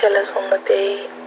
killers on the beat.